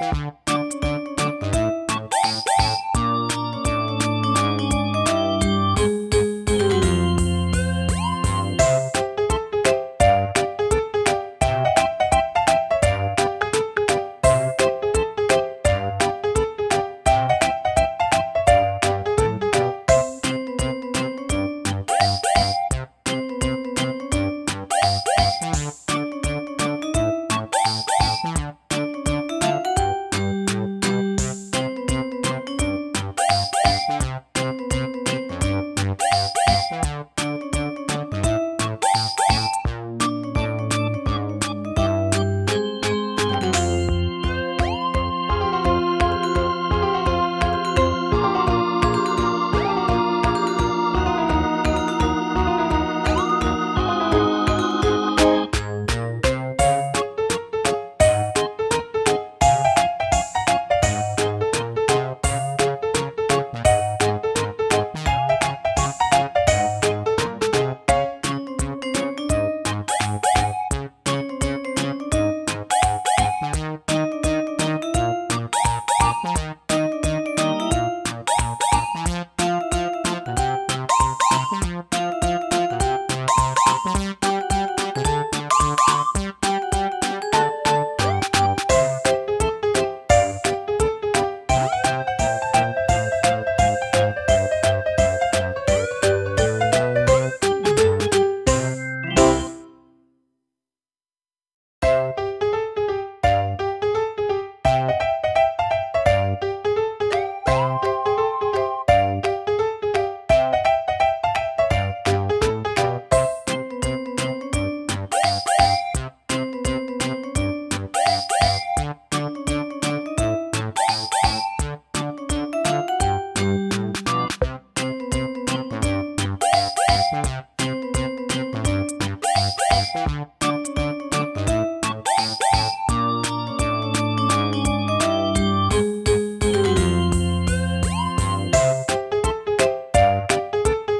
Música